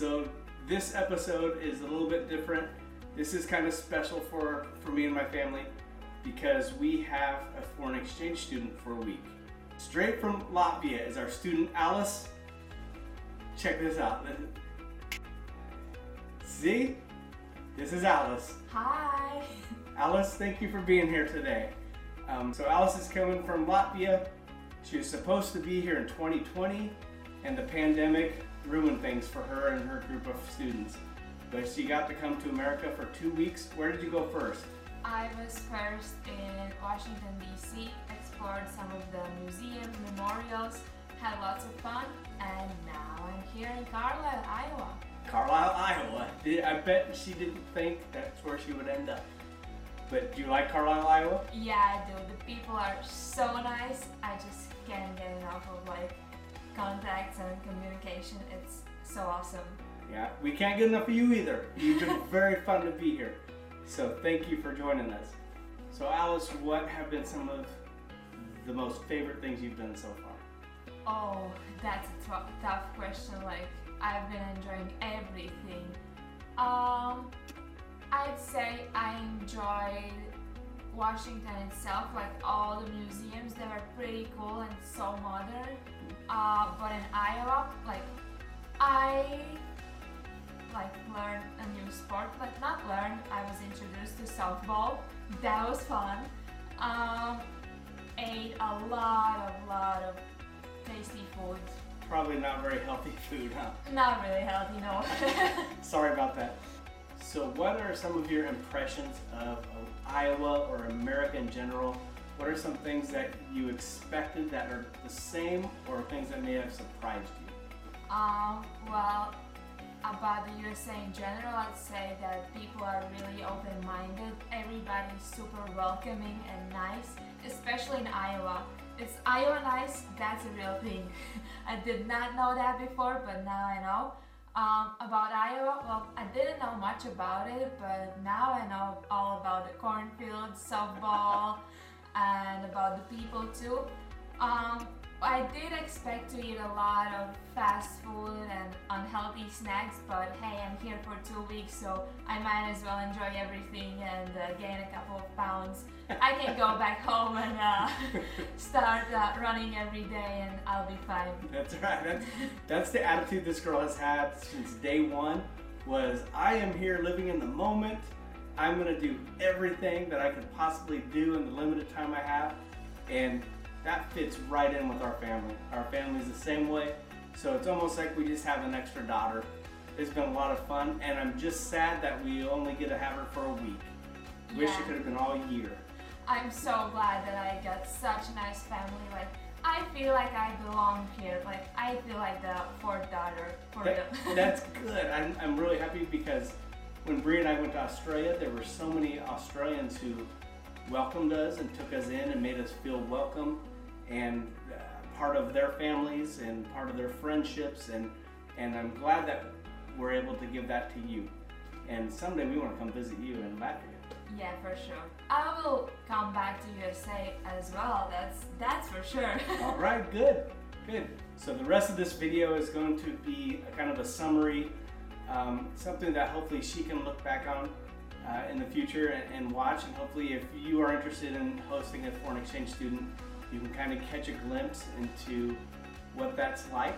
So this episode is a little bit different. This is kind of special for, for me and my family because we have a foreign exchange student for a week. Straight from Latvia is our student Alice. Check this out. See? This is Alice. Hi. Alice, thank you for being here today. Um, so Alice is coming from Latvia. She was supposed to be here in 2020, and the pandemic ruined things for her and her group of students. But she got to come to America for two weeks. Where did you go first? I was first in Washington, D.C., explored some of the museums, memorials, had lots of fun, and now I'm here in Carlisle, Iowa. Carlisle, Iowa. Did- I bet she didn't think that's where she would end up. But do you like Carlisle, Iowa? Yeah, I do. The people are so nice. I just can't get enough of like contacts and communication. It's so awesome. Yeah, we can't get enough of you either. You've been very fun to be here. So thank you for joining us. So Alice, what have been some of the most favorite things you've done so far? Oh, that's a tough question. Like, I've been enjoying everything. Um, I'd say I enjoyed Washington itself, like all the museums. They were pretty cool and so modern. Uh, but in Iowa, like, I like learned a new sport. Like, not learned. I was introduced to softball. That was fun. Um, ate a lot of lot of tasty food. Probably not very healthy food, huh? Not really healthy, no. Sorry about that. So, what are some of your impressions of, Iowa or America in general? What are some things that you expected that are the same, or things that may have surprised you? um, well, about the USA in general, I'd say that people are really open-minded. Everybody's super welcoming and nice, especially in Iowa. It's Iowa nice? That's a real thing. I did not know that before, but now I know. Um, about Iowa, well, I didn't know much about it, but now I know all about the cornfields, softball, and about the people too. Um, I did expect to eat a lot of fast food and unhealthy snacks, but hey, I'm here for two weeks, so I might as well enjoy everything and uh, gain a couple of pounds. I can go back home and uh, start uh, running every day, and I'll be fine. That's right. That's, that's the attitude this girl has had since day one. Was I am here living in the moment. I'm gonna do everything that I can possibly do in the limited time I have, and that fits right in with our family. Our family's the same way, so it's almost like we just have an extra daughter. It's been a lot of fun, and I'm just sad that we only get to have her for a week. Wish Yeah. it could have been all year. I'm so glad that I got such a nice family. Like, I feel like I belong here. Like, I feel like the fourth daughter for That- real. that's good. I'm, I'm really happy because when Bree and I went to Australia, there were so many Australians who welcomed us and took us in and made us feel welcome and uh, part of their families and part of their friendships. And, and I'm glad that we're able to give that to you. And someday we want to come visit you in Latvia. Yeah, for sure. I will come back to USA as well. That's that's for sure. All right, good, good. So the rest of this video is going to be a kind of a summary, um, something that hopefully she can look back on uh, in the future and, and watch. And hopefully, if you are interested in hosting a foreign exchange student, you can kind of catch a glimpse into what that's like.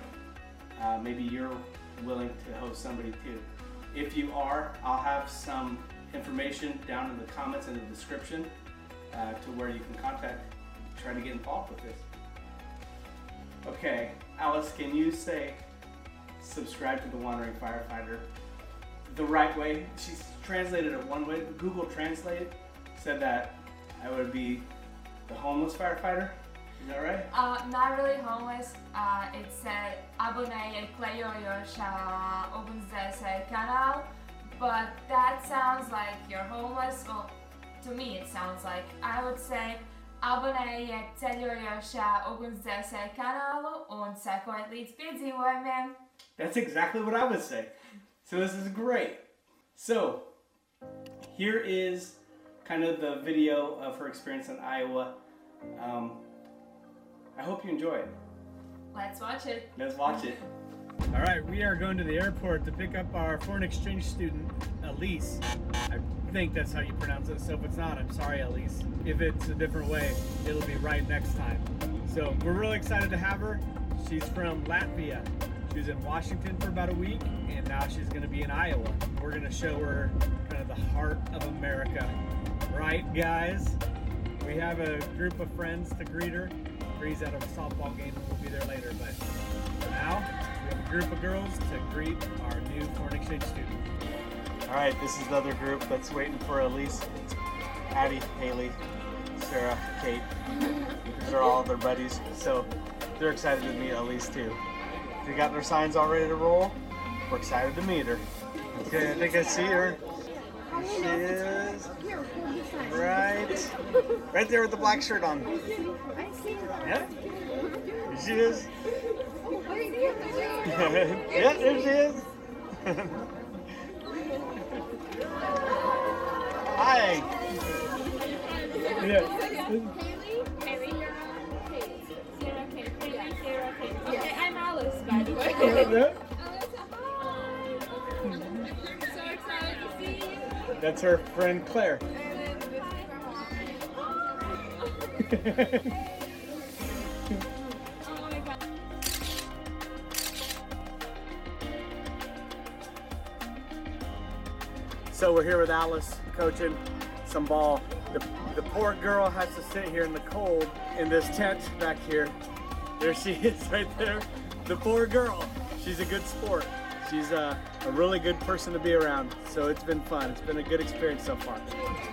Uh, maybe you're willing to host somebody too. If you are, I'll have some information down in the comments and the description uh, to where you can contact, try to get involved with this. Okay, Alice, can you say subscribe to the Wandering Firefighter the right way? She's translated it one way. Google Translate said that I would be the homeless firefighter. Is that right? Uh, not really homeless. Uh, it said abonējiet klejojošā ugunsdzēsēju kanālu, but that sounds like you're homeless. Well, to me it sounds like I would say abonējiet ceļojošā ugunsdzēsēju kanālu un sekojiet līdz piedzīvojumiem. That's exactly what I would say. So this is great. So here is kind of the video of her experience in Iowa. Um, I hope you enjoy it. Let's watch it. Let's watch it. All right, we are going to the airport to pick up our foreign exchange student, Elise. I think that's how you pronounce it. So if it's not, I'm sorry, Elise. If it's a different way, it'll be right next time. So we're really excited to have her. She's from Latvia. She was in Washington for about a week, and now she's going to be in Iowa. We're going to show her kind of the heart of America. Right, guys? We have a group of friends to greet her. Bree's at a softball game, and we'll be there later. But for now, we have a group of girls to greet our new foreign exchange student. All right, this is the other group that's waiting for Elise. It's Addie, Haley, Sarah, Kate. These are all their buddies, so they're excited to meet Elise too. They got their signs all ready to roll. We're excited to meet her. Okay, I think I see her. There she is. Right, right there with the black shirt on. Yeah, there she is. yeah, there she is. Hi. Yeah. Okay, I'm Alice, by the way. Yeah. so excited to see you. That's her friend Claire. So we're here with Alice coaching some ball. The, the poor girl has to sit here in the cold in this tent back here. There she is right there. The poor girl. She's a good sport. She's a, a really good person to be around. So it's been fun. It's been a good experience so far.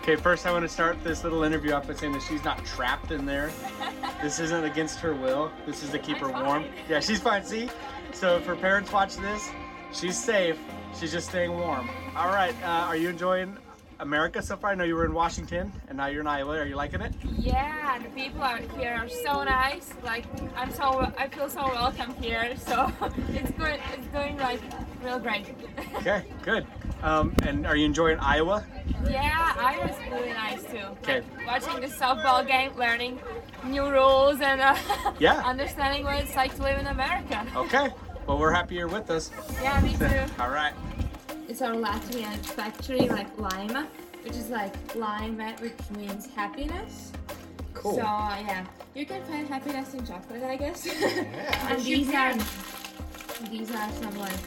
Okay, first I want to start this little interview off by saying that she's not trapped in there. This isn't against her will. This is to keep her warm. Yeah, she's fine. See? So if her parents watch this, she's safe. She's just staying warm. All right. Uh, are you enjoying America so far? I know you were in Washington and now you're in Iowa. Are you liking it? Yeah, the people out here are so nice. Like I'm so I feel so welcome here. So it's good. It's going like real great. Okay, good. Um, and are you enjoying Iowa? yeah, Iowa's really nice too. Okay. Like, watching the softball game, learning new rules, and uh, Yeah. understanding what it's like to live in America. Okay. Well, we're happy you're with us. Yeah, me too. All right. It's our Latvian factory, like Laima, which is like Laima, which means happiness. Cool. So yeah, you can find happiness in chocolate, I guess. Yeah. and these are these are some like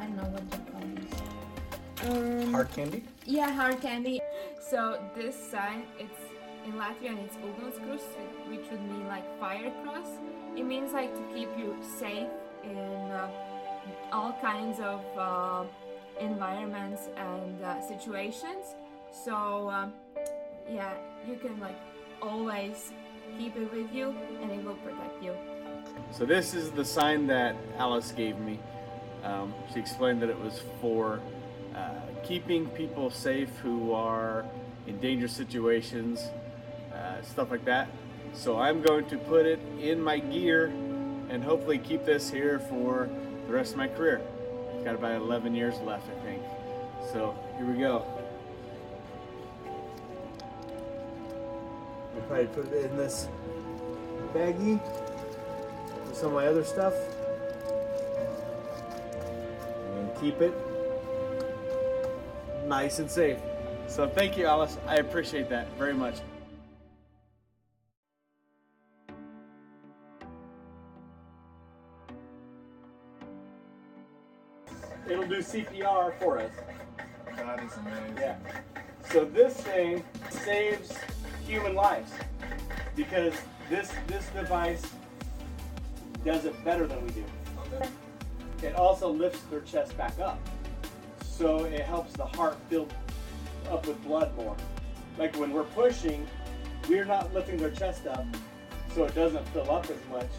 I don't know what they call these. Um, Hard candy? Yeah, hard candy. So this sign, it's in Latvian, it's Ugunskrusts, which would mean like fire cross. It means like to keep you safe in uh, all kinds of uh, environments and uh, situations. So um, yeah, you can like always keep it with you, and it will protect you. So this is the sign that Alice gave me. Um, she explained that it was for uh, keeping people safe who are in dangerous situations, uh, stuff like that. So I'm going to put it in my gear and hopefully keep this here for the rest of my career. Got about 11 years left, I think. So here we go. I'll probably put it in this baggie with some of my other stuff and keep it nice and safe. So thank you, Alice. I appreciate that very much. It'll do CPR for us. That is amazing. Yeah. So this thing saves human lives because this this device does it better than we do. Okay. It also lifts their chest back up. So it helps the heart fill up with blood more. Like when we're pushing, we're not lifting their chest up, so it doesn't fill up as much.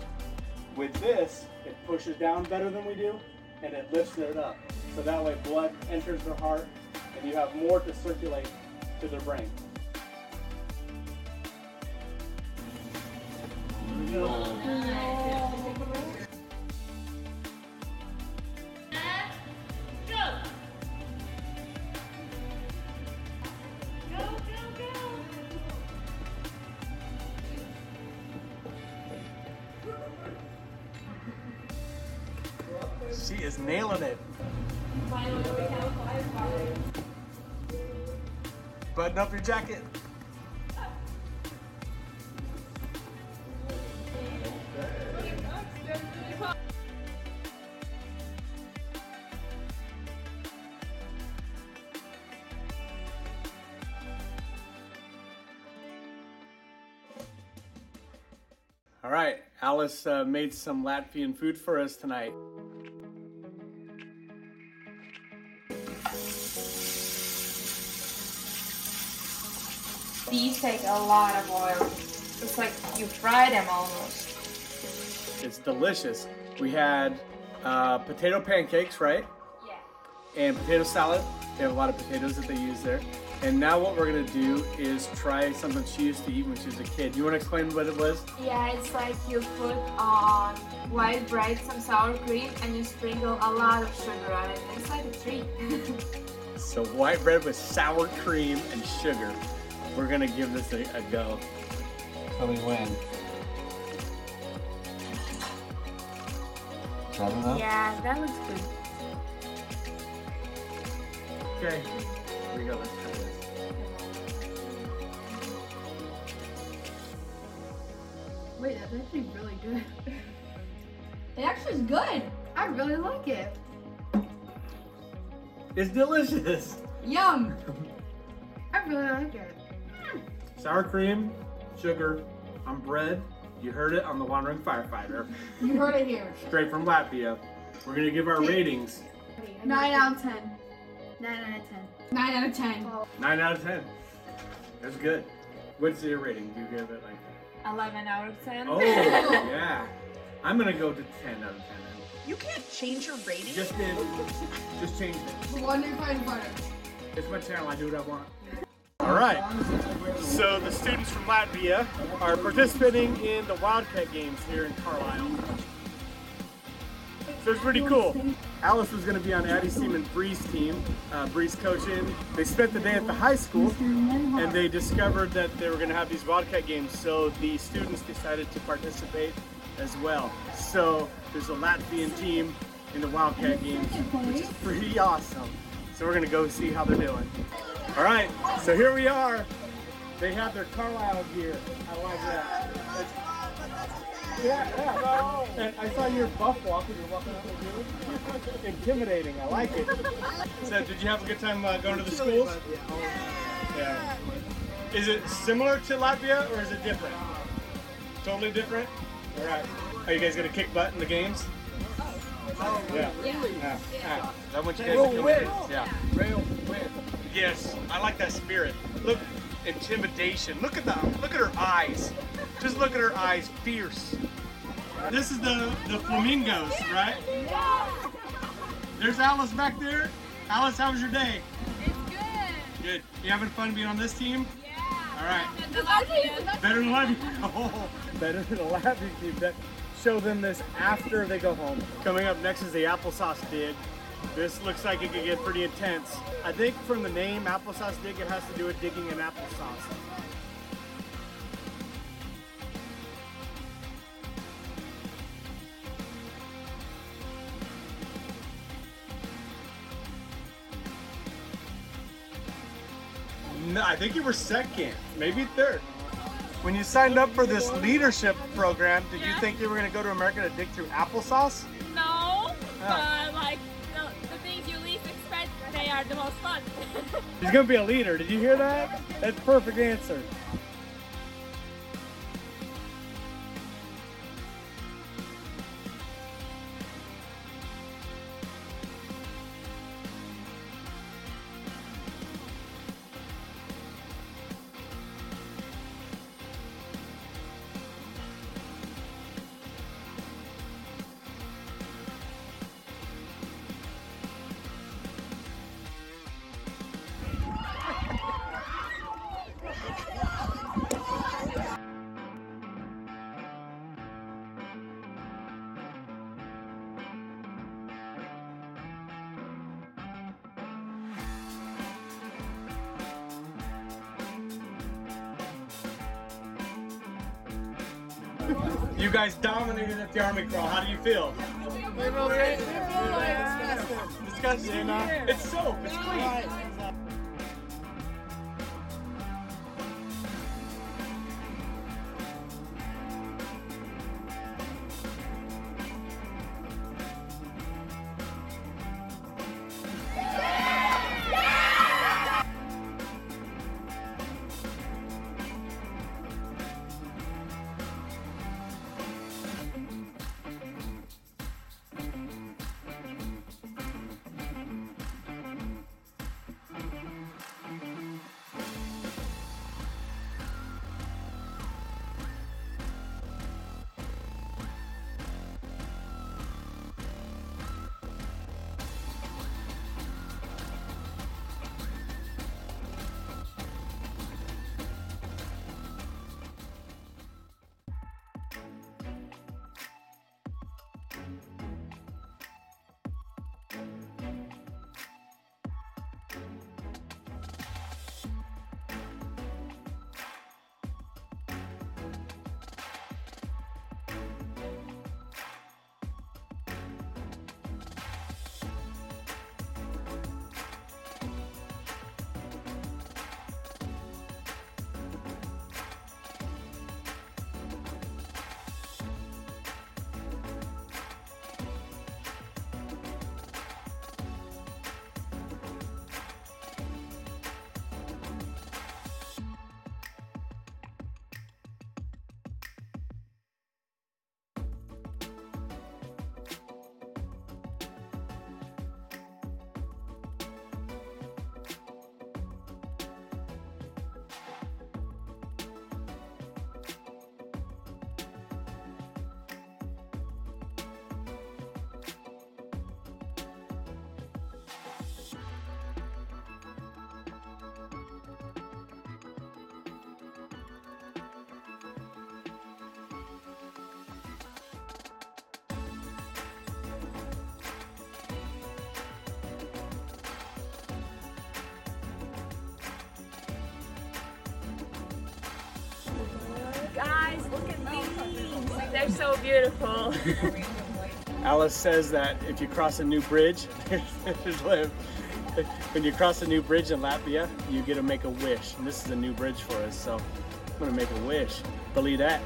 With this, it pushes down better than we do, and it lifts it up. So that way blood enters their heart and you have more to circulate to their brain. Button up your jacket. All right, Alice uh, made some Latvian food for us tonight. These take a lot of oil. It's like you fry them almost. It's delicious. We had uh, potato pancakes, right? Yeah. And potato salad. They have a lot of potatoes that they use there. And now what we're gonna do is try something she used to eat when she was a kid. You wanna explain what it was? Yeah, it's like you put on white bread, some sour cream, and you sprinkle a lot of sugar on it. It's like a treat. So white bread with sour cream and sugar. We're gonna give this a, a go. Tell me when. Is that enough? yeah, that looks good. Okay. Here we go. Let's try this. Wait, that's actually really good. It actually is good. I really like it. It's delicious. Yum. I really like it. Sour cream, sugar, on bread. You heard it on the Wandering Firefighter, You heard it here. straight from Latvia. We're gonna give our ratings. Nine out of ten. Nine out of ten. Nine out of ten. Nine out of ten. That's good. What's your rating? Do you give it like? 11 out of 10. Oh yeah. I'm gonna go to ten out of ten. You can't change your rating. Just did. Just changed it. Wonder firefighter. It's my channel. I do what I want. All right. So the students from Latvia are participating in the Wildcat Games here in Carlisle. So it's pretty cool. Alice was going to be on Addie Seaman Bree's team, uh, Bree's coaching. They spent the day at the high school and they discovered that they were going to have these Wildcat Games. So the students decided to participate as well. So there's a Latvian team in the Wildcat Games, which is pretty awesome. So we're going to go see how they're doing. All right, so here we are. They have their Carlisle gear. I like that. Yeah, yeah. And I saw your buff walk when you're walking out the field. Intimidating. I like it. So, did you have a good time uh, going to the schools? Yeah. Is it similar to Latvia or is it different? Totally different. All right. Are you guys gonna kick butt in the games? Oh, Yeah. Yeah. yeah. I want you guys to come in. Yeah. Rail win. Yes, I like that spirit. Look, intimidation. Look at the look at her eyes. Just look at her eyes, fierce. This is the the flamingos, right? There's Alice back there. Alice, how was your day? It's good. Good. You having fun being on this team? Yeah. All right. And the Latvian. Better than Latvia. Oh, better than the Latvian team. That show them this after they go home. Coming up next is the applesauce dig. This looks like it could get pretty intense. I think from the name applesauce dig, it has to do with digging in applesauce. No, I think you were second, maybe third. When you signed up for this leadership program, did you think you were going to go to America to dig through applesauce? No, Ah. Are the most fun. He's to be a leader. Did you hear that? That's perfect answer. You guys dominated at the Army Crawl. How do you feel? Disgusting. It's soap. It's clean. Guys, look at these. They're so beautiful. Alice says that if you cross a new bridge, when you cross a new bridge in Latvia, you get to make a wish. And this is a new bridge for us, so I'm gonna make a wish. Believe that.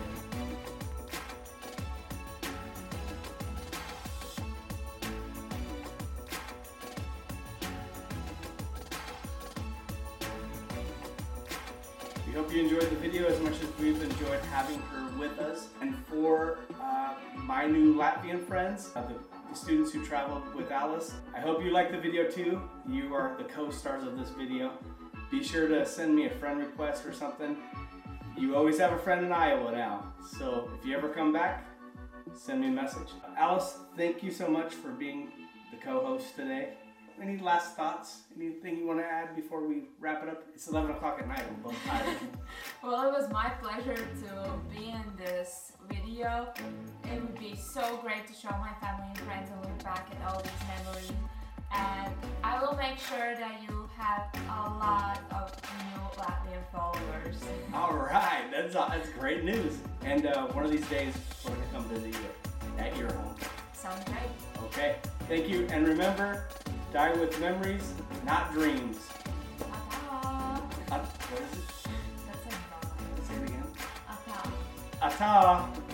Enjoyed having her with us. And for uh, my new Latvian friends, uh, the, the students who traveled with Alice, I hope you liked the video too. You are the co-stars of this video. Be sure to send me a friend request or something. You always have a friend in Iowa now. So if you ever come back, send me a message. Alice, thank you so much for being the co-host today. Any last thoughts? Anything you want to add before we wrap it up? It's 11 o'clock at night. We're both tired. Well, it was my pleasure to be in this video. It would be so great to show my family and friends and look back at all these memories. And I will make sure that you have a lot of new Latvian followers. All right, that's uh, that's great news. And uh, one of these days, we're gonna come visit you at your home. Sounds great. Okay, thank you. And remember, die with memories, not dreams. Ata. Uh, what is it? That's a Say it again. Ata. Ata.